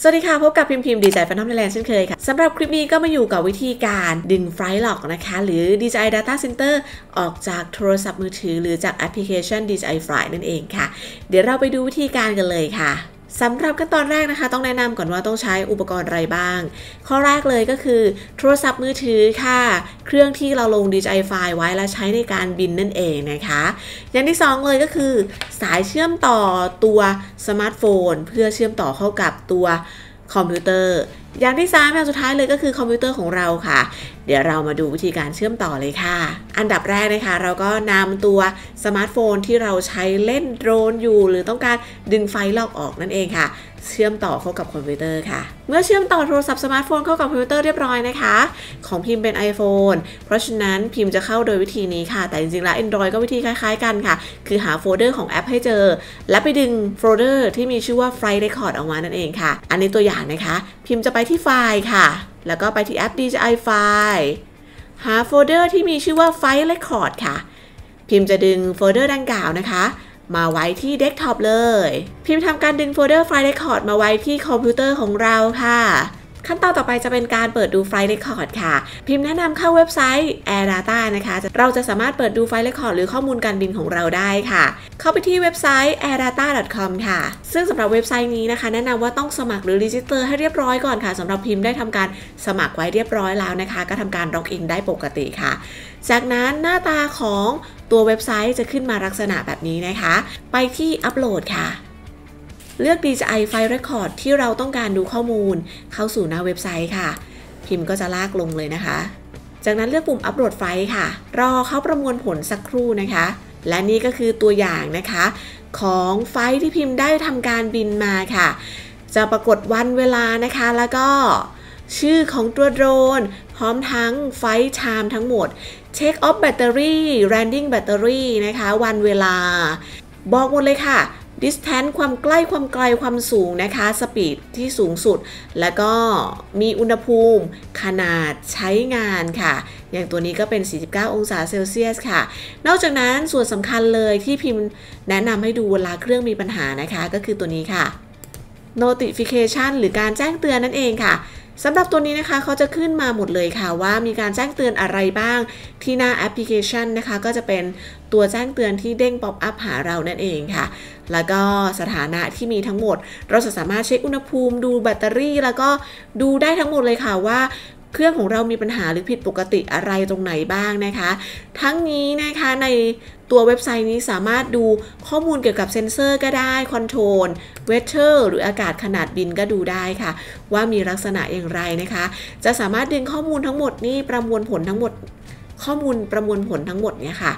สวัสดีค่ะพบกับพิมพ์ พิมพ์ DJI Phantom Thailand เช่นเคยค่ะสำหรับคลิปนี้ก็มาอยู่กับวิธีการดึง Flight Log นะคะ หรือ DJI Data Center ออกจากโทรศัพท์มือถือ หรือจากแอปพลิเคชัน DJI Fly นั่นเองค่ะ เดี๋ยวเราไปดูวิธีการกันเลยค่ะ สำหรับขั้นตอนแรกนะคะ ต้องแนะนำก่อนว่าต้องใช้อุปกรณ์อะไรบ้าง ข้อแรกเลยก็คือ โทรศัพท์มือถือค่ะ เครื่องที่เราลง DJI Fly ไว้และใช้ในการบินนั่นเองนะคะ อย่างที่ 2 เลยก็คือ สายเชื่อมต่อตัวสมาร์ทโฟน เพื่อเชื่อมต่อเข้ากับตัวคอมพิวเตอร์ อย่างที่3อย่างสุดท้ายเลยก็คือคอมพิวเตอร์ของเราค่ะ เดี๋ยวเรามาดูวิธีการเชื่อมต่อเลยค่ะ อันดับแรกนะคะ เราก็นำตัวสมาร์ทโฟนที่เราใช้เล่นโดรนอยู่ หรือต้องการดึง Flight Log ออกนั่นเองค่ะ เชื่อมต่อเข้ากับคอมพิวเตอร์ค่ะ เมื่อเชื่อมต่อโทรศัพท์สมาร์ทโฟนเข้ากับคอมพิวเตอร์เรียบร้อยนะคะ ของพิมพ์เป็น iPhone เพราะฉะนั้นพิมพ์จะเข้าโดยวิธีนี้ค่ะ แต่จริงๆแล้ว Android ก็วิธีคล้ายๆกันค่ะ คือหาโฟลเดอร์ของแอปให้เจอ และไปดึงโฟลเดอร์ที่มีชื่อว่า Flight Record ออกมานั่นเองค่ะ อันนี้ตัวอย่างนะคะ พิมพ์จะไปที่ไฟล์ค่ะ แล้วก็ไปที่แอป DJI Fly หาโฟลเดอร์ที่มีชื่อว่า Flight Record ค่ะ พิมพ์จะดึงโฟลเดอร์ดังกล่าวนะคะ มาไว้ที่เดสก์ท็อปเลย พิมพ์ทำการดึงโฟลเดอร์ Flight Record มาไว้ที่คอมพิวเตอร์ของเราค่ะ ขั้นตอนต่อไปจะเป็นการเปิดดู Flight Record ค่ะ พิมพ์แนะนำเข้าเว็บไซต์ Air Data นะคะ เราจะสามารถเปิดดู Flight Record หรือข้อมูลการบินของเราได้ค่ะ เข้าไปที่เว็บไซต์ airdata.com ค่ะ ซึ่งสำหรับเว็บไซต์นี้นะคะ แนะนำว่าต้องสมัครหรือ register ให้เรียบร้อยก่อนค่ะสำหรับพิมพ์ได้ทำการสมัครไว้เรียบร้อยแล้วนะคะ ก็ทำการล็อกอินได้ปกติค่ะ จากนั้นหน้าตาของตัวเว็บไซต์จะขึ้นมาลักษณะแบบนี้นะคะ ไปที่อัปโหลดค่ะ เลือก DJI Flight Record ที่เราต้องการดูข้อมูล เข้าสู่หน้าเว็บไซต์ค่ะ พิมพ์ก็จะลากลงเลยนะคะ จากนั้นเลือกปุ่มอัปโหลดไฟล์ค่ะ รอเขาประมวลผลสักครู่นะคะ และนี่ก็คือตัวอย่างนะคะ ของ Flight ที่พิมพ์ได้ทำการบินมาค่ะ จะปรากฏวันเวลานะคะ แล้วก็ชื่อของตัวโดรน พร้อมทั้ง flight time ทั้งหมด take off แบตเตอรี่ landing แบตเตอรี่นะคะ วันเวลา บอกหมดเลยค่ะ distance ความใกล้ความไกลความสูงนะคะ speed ที่สูงสุด แล้วก็มีอุณหภูมิขณะใช้งานค่ะ อย่างตัวนี้ก็เป็น 49 องศาเซลเซียสค่ะ นอกจากนั้นส่วนสำคัญเลยที่พิมพ์แนะนำให้ดูเวลาเครื่องมีปัญหานะคะ ก็คือตัวนี้ค่ะ notification หรือการแจ้งเตือนนั่นเองค่ะ สำหรับตัวนี้นะคะเขาจะขึ้นมาหมดเลยค่ะว่ามีการแจ้งเตือนอะไรบ้างที่หน้าแอปพลิเคชันนะคะ ก็จะเป็นตัวแจ้งเตือนที่เด้ง pop-up หาเรานั่นเองค่ะ แล้วก็สถานะที่มีทั้งหมด เราจะสามารถเช็คอุณหภูมิดูแบตเตอรี่ แล้วก็ดูได้ทั้งหมดเลยค่ะว่า เครื่องของเรามีปัญหาหรือผิดปกติอะไรตรงไหนบ้างนะคะ ทั้งนี้นะคะในตัวเว็บไซต์นี้สามารถดูข้อมูลเกี่ยวกับเซ็นเซอร์ก็ได้ control weather หรืออากาศขณะบินก็ดูได้ค่ะ ว่ามีลักษณะอย่างไรนะคะ จะสามารถดึงข้อมูลทั้งหมดนี่ประมวลผลทั้งหมดข้อมูลประมวลผลทั้งหมดเนี่ยค่ะ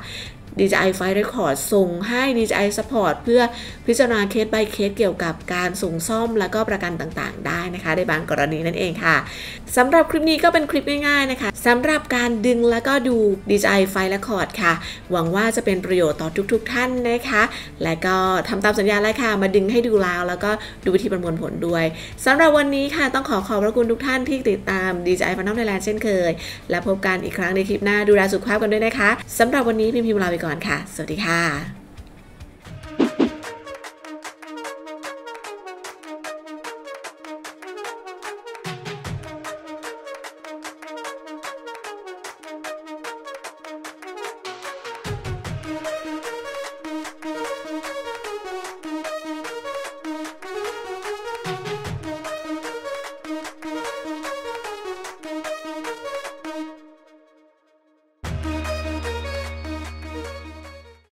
DJI File Record ส่งให้ DJI Support เพื่อพิจารณาเคส by เคสเกี่ยวกับการส่งซ่อมแล้วก็ประกันต่างๆ ได้นะคะ ในบางกรณีนั่นเองค่ะสำหรับคลิปนี้ก็เป็นคลิปง่ายๆนะคะสำหรับการดึงแล้วก็ดู DJI File Record ค่ะ หวังว่าจะเป็นประโยชน์ต่อทุก ๆ ท่านนะคะ และก็ทำตามสัญญาแล้วค่ะ มาดึงให้ดูแล้วแล้วก็ดูวิธีประมวลผลด้วยสำหรับวันนี้ค่ะต้องขอขอบพระคุณทุกท่านที่ติดตาม DJI f u n ไทยแลนด์เช่นเคย และพบกันอีกครั้งในคลิปหน้าดูแลสุขภาพกันด้วยนะคะสำหรับวันนี้พิมพิมลาไปก่อนค่ะ สวัสดีค่ะ